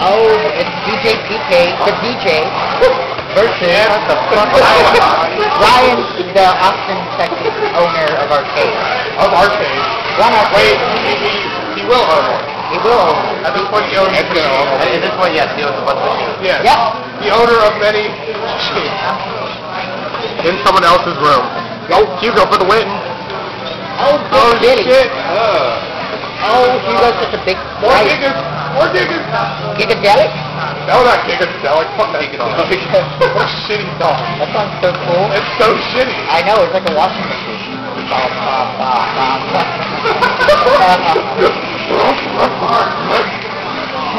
Oh, it's DJ PK, the DJ, versus Yeah, what the fuck? Ryan, the Austin, Texas owner of Arcade. Of arcade. One Wait, he, he, he will own one. He will own. it. At this point, he owns It's gonna own one. At this point, yes, he owns a bunch of machines. Yes. Yep. The owner of many machines. In someone else's room. Go, Hugo, for the win. Oh, Oh, Big Diddy. shit. Uh. Oh, Hugo's such a big More right. Gigas. More gigas. Gigadelic? No, not gigadelic. Fuck that song. what a shitty song. That sounds so cool. It's so shitty. I know, it's like a washing machine.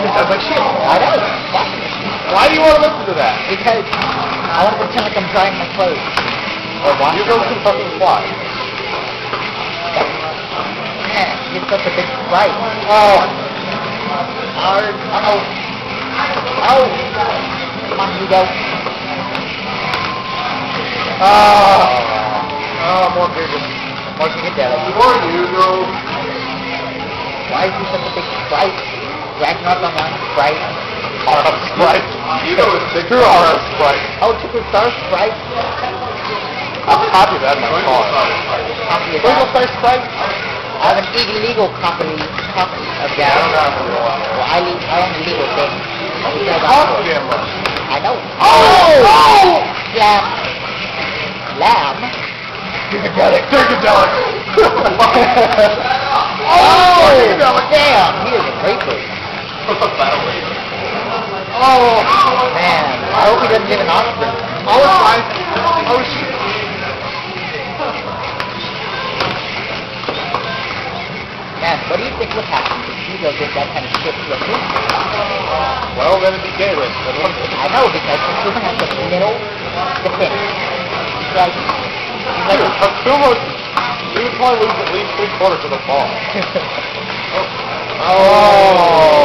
That's like shit. I know. washing. Why do you want to listen to that? Because I want to pretend like I'm drying my clothes. Or why? You go to fucking. Man, you're such a big sprite. Oh. Uh-oh. Oh. Come on, Hugo. Oh. Oh, more gigas. More Gigadelic. More Hugo. Why is he such a big sprite? Ragnarok Online sprite. RF Sprite. Hugo is big. True RF Sprite. Oh, Super Star sprite. I'll copy that in my car. Copy that. Star Sprite? I have an illegal copy, copy of that. Well, I, le- I own illegal things. It Because I'm- damn much. I know. Oh! Oh! Yeah. Lamb. Gigadelic. Gigadelic. Oh! Damn, he is a raper. Oh. Man, I hope he doesn't get an offspring. Oh, fine. Oh, what do you think would happen if Hugo did that kind of shit to a human? Well, then it'd be gay rape. I know, because human has the middle, the thing. He's like, he's like, Dude, Akuma, he would probably lose at least three quarters of the ball. oh. Ah.